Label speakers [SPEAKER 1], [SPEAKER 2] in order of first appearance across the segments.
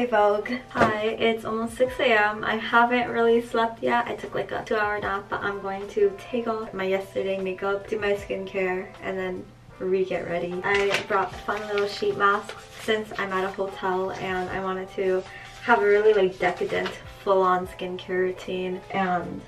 [SPEAKER 1] Hey Vogue. Hi, it's almost 6 a.m. I haven't really slept yet. I took like a two hour nap, but I'm going to take off my yesterday makeup, do my skincare, and then re-get ready. I brought fun little sheet masks since I'm at a hotel and I wanted to have a really like decadent full-on skincare routine and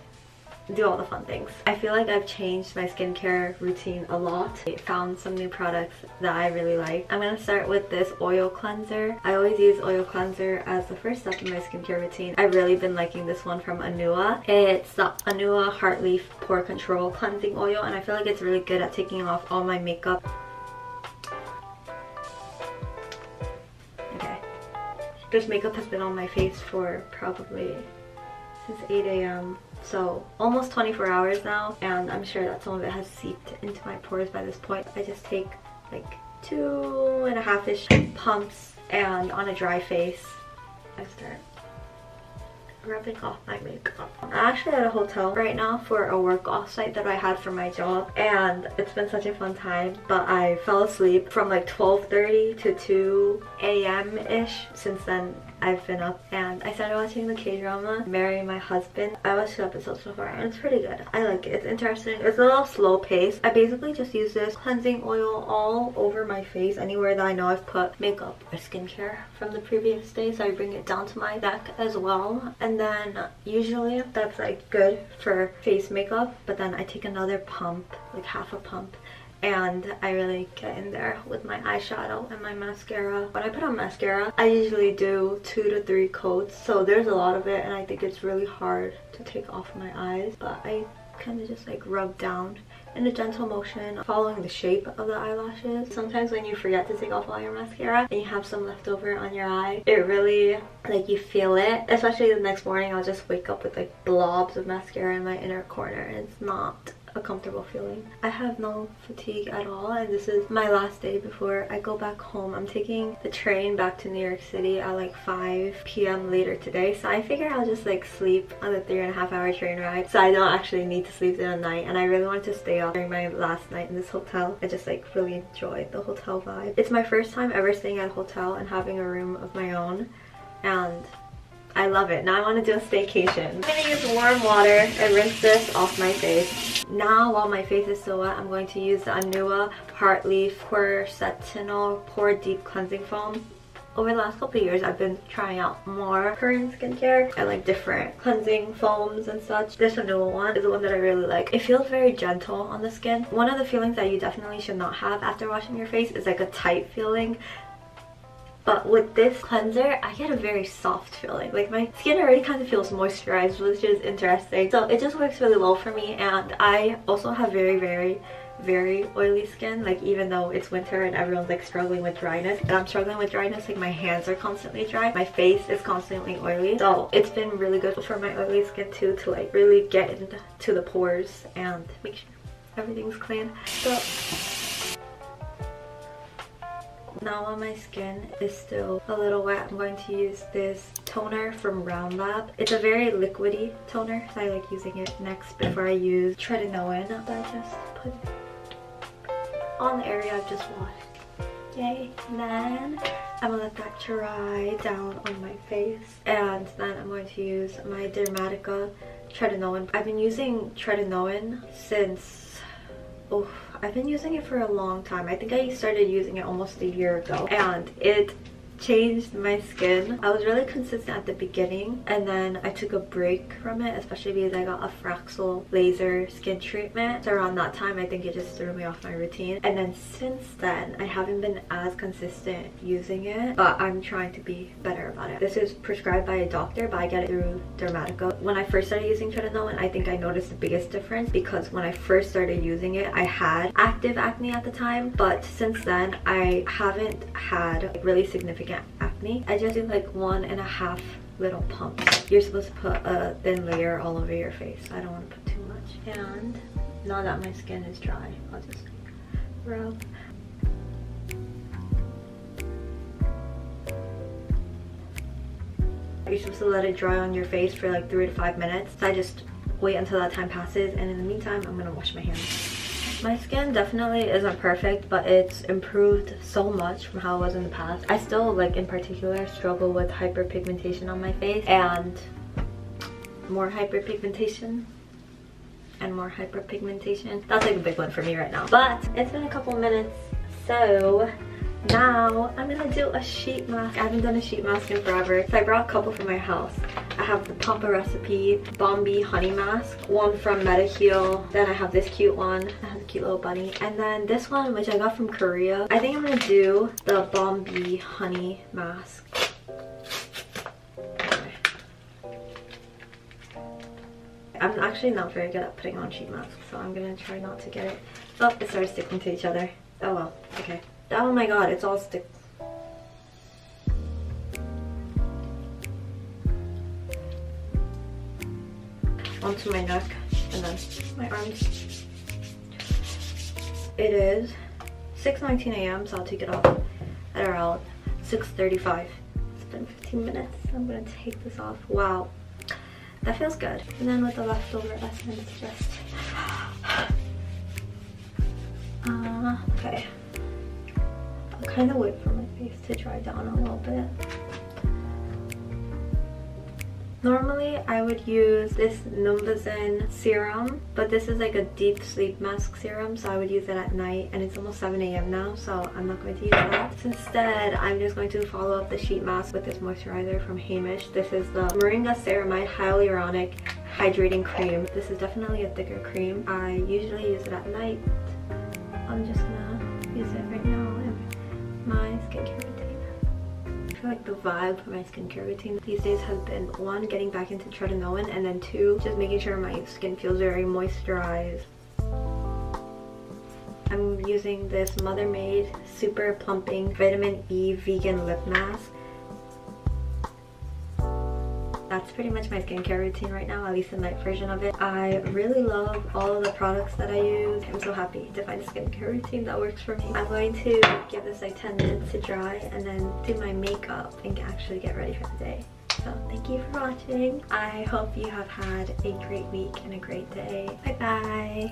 [SPEAKER 1] do all the fun things. I feel like I've changed my skincare routine a lot. I found some new products that I really like. I'm gonna start with this oil cleanser. I always use oil cleanser as the first step in my skincare routine. I've really been liking this one from Anua. It's the Anua Heartleaf Pore Control Cleansing Oil and I feel like it's really good at taking off all my makeup. Okay. This makeup has been on my face for probably since 8 a.m. So almost 24 hours now and I'm sure that some of it has seeped into my pores by this point. I just take like two and a half-ish pumps and on a dry face I start rubbing off my makeup. I'm actually at a hotel right now for a work offsite that I had for my job and it's been such a fun time but I fell asleep from like 12.30 to 2 a.m. ish. Since then I've been up and I started watching the K-drama Marry My Husband. I watched two episodes so far and it's pretty good. I like it. It's interesting. It's a little slow pace. I basically just use this cleansing oil all over my face anywhere that I know I've put makeup or skincare from the previous day so I bring it down to my neck as well and then usually that's like good for face makeup but then I take another pump like half a pump and I really get in there with my eyeshadow and my mascara. When I put on mascara, I usually do two to three coats, so there's a lot of it and I think it's really hard to take off my eyes, but I kind of just like rub down in a gentle motion following the shape of the eyelashes. Sometimes when you forget to take off all your mascara and you have some left over on your eye, it really like you feel it. Especially the next morning I'll just wake up with like blobs of mascara in my inner corner and it's not a comfortable feeling. I have no fatigue at all and this is my last day before I go back home. I'm taking the train back to New York City at like 5 p.m. later today so I figure I'll just like sleep on the three and a half hour train ride so I don't actually need to sleep during the night and I really want to stay up during my last night in this hotel. I just like really enjoy the hotel vibe. It's my first time ever staying at a hotel and having a room of my own and I love it. Now I want to do a staycation. I'm going to use warm water and rinse this off my face. Now while my face is still wet, I'm going to use the Anua Heartleaf Quercetinol Pore Deep Cleansing Foam. Over the last couple of years, I've been trying out more Korean skincare I like different cleansing foams and such. This Anua one is the one that I really like. It feels very gentle on the skin. One of the feelings that you definitely should not have after washing your face is like a tight feeling but with this cleanser, I get a very soft feeling. Like my skin already kind of feels moisturized, which is interesting. So it just works really well for me. And I also have very, very very oily skin like even though it's winter and everyone's like struggling with dryness and I'm struggling with dryness like my hands are constantly dry my face is constantly oily so it's been really good for my oily skin too to like really get into the pores and make sure everything's clean so now while my skin is still a little wet, I'm going to use this toner from Round Lab. It's a very liquidy toner, so I like using it next before I use tretinoin that I just put on the area I've just washed. Yay. And then I'm gonna let that dry down on my face. And then I'm going to use my Dermatica tretinoin. I've been using tretinoin since, I've been using it for a long time. I think I started using it almost a year ago and it changed my skin. I was really consistent at the beginning and then I took a break from it, especially because I got a Fraxel laser skin treatment. So around that time, I think it just threw me off my routine. And then since then, I haven't been as consistent using it, but I'm trying to be better about it. This is prescribed by a doctor, but I get it through Dermatica. When I first started using tretinoin, I think I noticed the biggest difference because when I first started using it, I had active acne at the time, but since then, I haven't had really significant acne. I just do like one and a half little pumps. You're supposed to put a thin layer all over your face. I don't want to put too much. And now that my skin is dry, I'll just rub. You're supposed to let it dry on your face for like three to five minutes. So I just wait until that time passes and in the meantime, I'm gonna wash my hands. My skin definitely isn't perfect, but it's improved so much from how it was in the past. I still, like in particular, struggle with hyperpigmentation on my face and more hyperpigmentation and more hyperpigmentation. That's like a big one for me right now. But it's been a couple minutes, so now I'm gonna do a sheet mask. I haven't done a sheet mask in forever. So I brought a couple from my house. I have the Papa Recipe Bombee Honey Mask, one from Mediheal. Then I have this cute one. I have a cute little bunny. And then this one, which I got from Korea. I think I'm gonna do the Bombee Honey Mask. I'm actually not very good at putting on sheet masks, so I'm gonna try not to get it. Oh, it started sticking to each other. Oh well, okay. Oh my god, it's all stick. Onto my neck and then my arms. It is 6.19 a.m. so I'll take it off at around 6.35. It's been 15 minutes. I'm gonna take this off. Wow. That feels good. And then with the leftover essence, just... Uh, okay. I'll kind of wait for my face to dry down a little bit. Normally, I would use this Numbuzin serum, but this is like a deep sleep mask serum, so I would use it at night, and it's almost 7 a.m. now, so I'm not going to use that. Instead, I'm just going to follow up the sheet mask with this moisturizer from Heimish. This is the Moringa Ceramide Hyaluronic Hydrating Cream. This is definitely a thicker cream. I usually use it at night. I'm just gonna use it right now feel like the vibe for my skincare routine these days has been one, getting back into tretinoin, and then two, just making sure my skin feels very moisturized. I'm using this Mother Made Super Plumping Vitamin E Vegan Lip Mask pretty much my skincare routine right now, at least the night version of it. I really love all of the products that I use. I'm so happy to find a skincare routine that works for me. I'm going to give this like 10 minutes to dry and then do my makeup and actually get ready for the day. So thank you for watching. I hope you have had a great week and a great day. Bye bye.